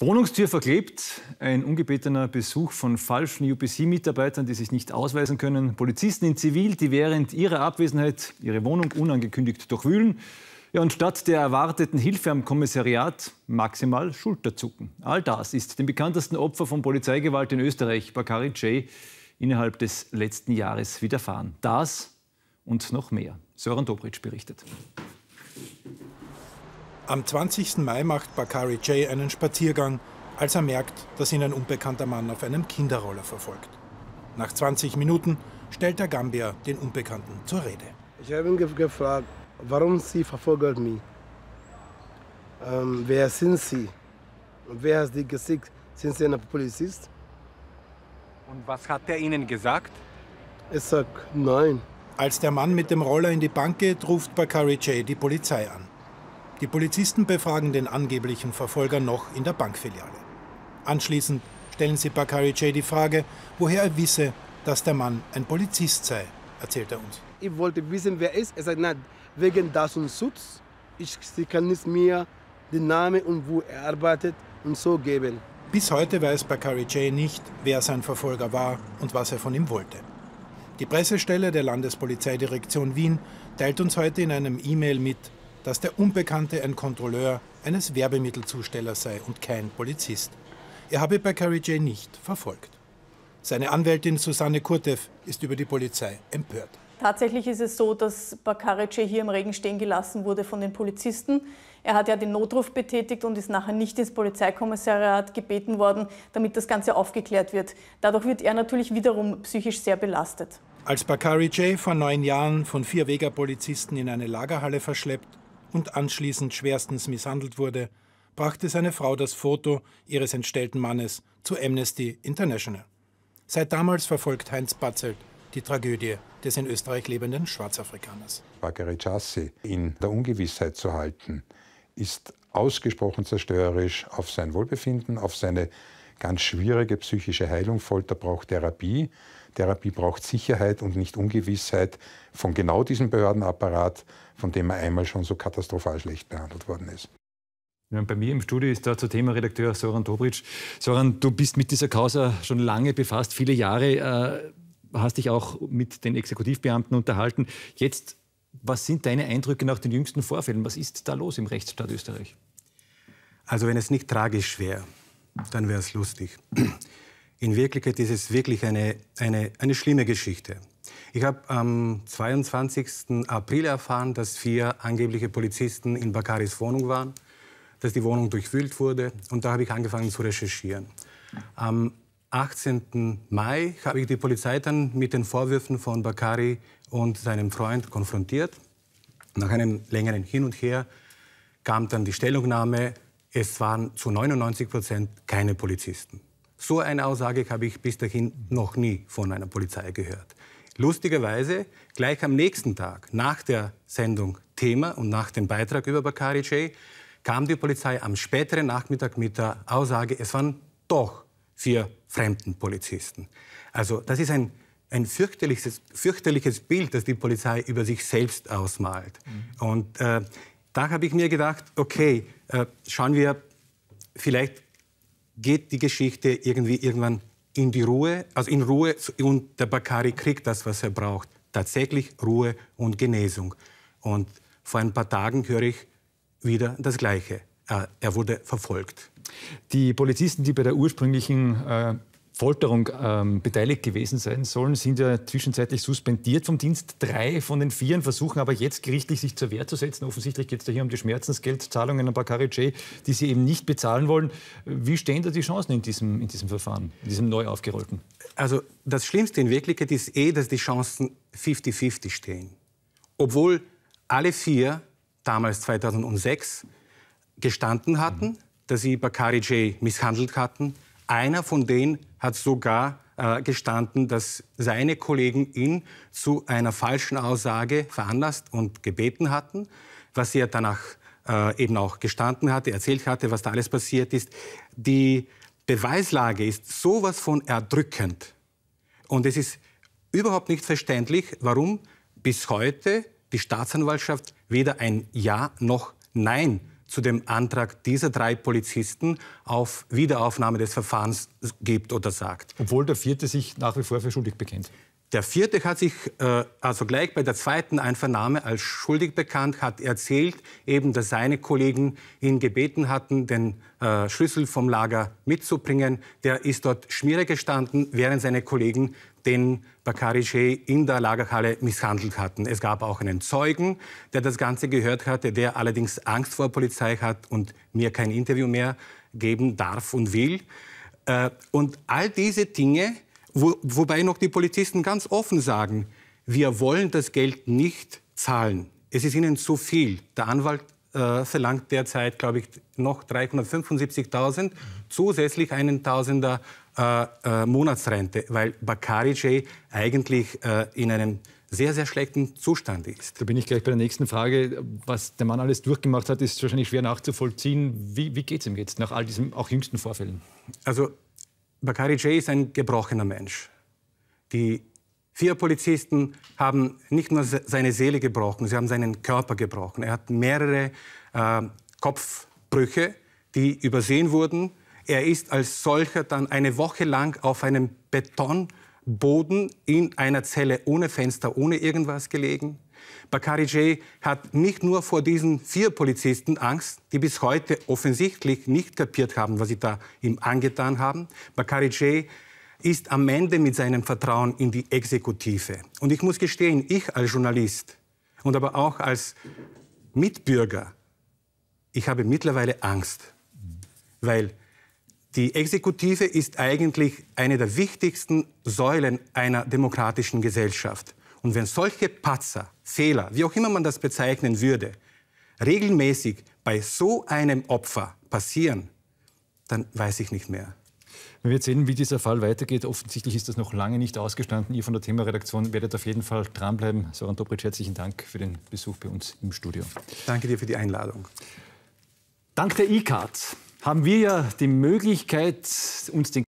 Wohnungstür verklebt, ein ungebetener Besuch von falschen UPC-Mitarbeitern, die sich nicht ausweisen können, Polizisten in Zivil, die während ihrer Abwesenheit ihre Wohnung unangekündigt durchwühlen. Ja, und statt der erwarteten Hilfe am Kommissariat maximal Schulterzucken. All das ist dem bekanntesten Opfer von Polizeigewalt in Österreich, Bakari J., innerhalb des letzten Jahres widerfahren. Das und noch mehr. Sören Dobritsch berichtet. Am 20. Mai macht Bakari J. einen Spaziergang, als er merkt, dass ihn ein unbekannter Mann auf einem Kinderroller verfolgt. Nach 20 Minuten stellt der Gambier den Unbekannten zur Rede. Ich habe ihn gefragt, warum sie verfolgt mich. Ähm, wer sind Sie? Wer hat Sie gesagt? Sind Sie ein Polizist? Und was hat er Ihnen gesagt? Ich sag nein. Als der Mann mit dem Roller in die Bank geht, ruft Bakari J. die Polizei an. Die Polizisten befragen den angeblichen Verfolger noch in der Bankfiliale. Anschließend stellen sie Bakari J. die Frage, woher er wisse, dass der Mann ein Polizist sei, erzählt er uns. Ich wollte wissen, wer er ist. Er sagt, nein, wegen das und Schutz. Ich, sie kann nicht mir den Namen und wo er arbeitet und so geben. Bis heute weiß Bakari J. nicht, wer sein Verfolger war und was er von ihm wollte. Die Pressestelle der Landespolizeidirektion Wien teilt uns heute in einem E-Mail mit, dass der Unbekannte ein Kontrolleur eines Werbemittelzustellers sei und kein Polizist. Er habe Bakari J. nicht verfolgt. Seine Anwältin Susanne Kurtev ist über die Polizei empört. Tatsächlich ist es so, dass Bakarice hier im Regen stehen gelassen wurde von den Polizisten. Er hat ja den Notruf betätigt und ist nachher nicht ins Polizeikommissariat gebeten worden, damit das Ganze aufgeklärt wird. Dadurch wird er natürlich wiederum psychisch sehr belastet. Als Bakari J. vor neun Jahren von vier Vega-Polizisten in eine Lagerhalle verschleppt und anschließend schwerstens misshandelt wurde, brachte seine Frau das Foto ihres entstellten Mannes zu Amnesty International. Seit damals verfolgt Heinz Batzelt die Tragödie des in Österreich lebenden Schwarzafrikaners. Bakary in der Ungewissheit zu halten, ist ausgesprochen zerstörerisch auf sein Wohlbefinden, auf seine ganz schwierige psychische Heilung. Folter braucht Therapie. Therapie braucht Sicherheit und nicht Ungewissheit von genau diesem Behördenapparat, von dem er einmal schon so katastrophal schlecht behandelt worden ist. Ja, bei mir im Studio ist dazu Themaredakteur Soran Dobritsch. Soran, du bist mit dieser Causa schon lange befasst, viele Jahre. Äh, hast dich auch mit den Exekutivbeamten unterhalten. Jetzt, was sind deine Eindrücke nach den jüngsten Vorfällen? Was ist da los im Rechtsstaat Österreich? Also wenn es nicht tragisch wäre, dann wäre es lustig. In Wirklichkeit ist es wirklich eine, eine, eine schlimme Geschichte. Ich habe am 22. April erfahren, dass vier angebliche Polizisten in Bakaris Wohnung waren, dass die Wohnung durchwühlt wurde und da habe ich angefangen zu recherchieren. Am 18. Mai habe ich die Polizei dann mit den Vorwürfen von Bakari und seinem Freund konfrontiert. Nach einem längeren Hin und Her kam dann die Stellungnahme, es waren zu 99 Prozent keine Polizisten. So eine Aussage habe ich bis dahin noch nie von einer Polizei gehört. Lustigerweise, gleich am nächsten Tag, nach der Sendung Thema und nach dem Beitrag über Bakari J., kam die Polizei am späteren Nachmittag mit der Aussage, es waren doch vier fremden Polizisten. Also das ist ein, ein fürchterliches, fürchterliches Bild, das die Polizei über sich selbst ausmalt. Mhm. Und äh, da habe ich mir gedacht, okay, äh, schauen wir, vielleicht geht die Geschichte irgendwie irgendwann in die Ruhe, also in Ruhe und der Bakari kriegt das, was er braucht. Tatsächlich Ruhe und Genesung. Und vor ein paar Tagen höre ich wieder das Gleiche. Äh, er wurde verfolgt. Die Polizisten, die bei der ursprünglichen äh, Folterung ähm, beteiligt gewesen sein sollen, sind ja zwischenzeitlich suspendiert vom Dienst. Drei von den vieren versuchen aber jetzt gerichtlich sich zur Wehr zu setzen. Offensichtlich geht es da hier um die Schmerzensgeldzahlungen an Bakari J., die sie eben nicht bezahlen wollen. Wie stehen da die Chancen in diesem, in diesem Verfahren, in diesem neu aufgerollten? Also das Schlimmste in Wirklichkeit ist eh, dass die Chancen 50-50 stehen. Obwohl alle vier damals 2006 gestanden hatten, mhm. dass sie Bakari J. misshandelt hatten. Einer von denen hat sogar äh, gestanden, dass seine Kollegen ihn zu einer falschen Aussage veranlasst und gebeten hatten, was er danach äh, eben auch gestanden hatte, erzählt hatte, was da alles passiert ist. Die Beweislage ist sowas von erdrückend. Und es ist überhaupt nicht verständlich, warum bis heute die Staatsanwaltschaft weder ein Ja noch Nein zu dem Antrag dieser drei Polizisten auf Wiederaufnahme des Verfahrens gibt oder sagt. Obwohl der vierte sich nach wie vor für schuldig bekennt. Der vierte hat sich äh, also gleich bei der zweiten Einvernahme als schuldig bekannt, hat erzählt, eben, dass seine Kollegen ihn gebeten hatten, den äh, Schlüssel vom Lager mitzubringen. Der ist dort Schmiere gestanden, während seine Kollegen den Bakari Sheh in der Lagerhalle misshandelt hatten. Es gab auch einen Zeugen, der das Ganze gehört hatte, der allerdings Angst vor Polizei hat und mir kein Interview mehr geben darf und will. Äh, und all diese Dinge wo, wobei noch die Polizisten ganz offen sagen, wir wollen das Geld nicht zahlen. Es ist ihnen zu viel. Der Anwalt äh, verlangt derzeit, glaube ich, noch 375.000, zusätzlich einen Tausender äh, äh, Monatsrente, weil Bakari J eigentlich äh, in einem sehr, sehr schlechten Zustand ist. Da bin ich gleich bei der nächsten Frage. Was der Mann alles durchgemacht hat, ist wahrscheinlich schwer nachzuvollziehen. Wie, wie geht es ihm jetzt nach all diesen auch jüngsten Vorfällen? Also Bakari J ist ein gebrochener Mensch. Die vier Polizisten haben nicht nur seine Seele gebrochen, sie haben seinen Körper gebrochen. Er hat mehrere äh, Kopfbrüche, die übersehen wurden. Er ist als solcher dann eine Woche lang auf einem Betonboden in einer Zelle ohne Fenster, ohne irgendwas gelegen. Bakari J hat nicht nur vor diesen vier Polizisten Angst, die bis heute offensichtlich nicht kapiert haben, was sie da ihm angetan haben. Bakari J ist am Ende mit seinem Vertrauen in die Exekutive. Und ich muss gestehen, ich als Journalist und aber auch als Mitbürger, ich habe mittlerweile Angst, weil die Exekutive ist eigentlich eine der wichtigsten Säulen einer demokratischen Gesellschaft. Und wenn solche Patzer, Fehler, wie auch immer man das bezeichnen würde, regelmäßig bei so einem Opfer passieren, dann weiß ich nicht mehr. Wir werden sehen, wie dieser Fall weitergeht. Offensichtlich ist das noch lange nicht ausgestanden. Ihr von der Themaredaktion werdet auf jeden Fall dranbleiben. Soran Dobric, herzlichen Dank für den Besuch bei uns im Studio. Danke dir für die Einladung. Dank der E-Card haben wir ja die Möglichkeit, uns den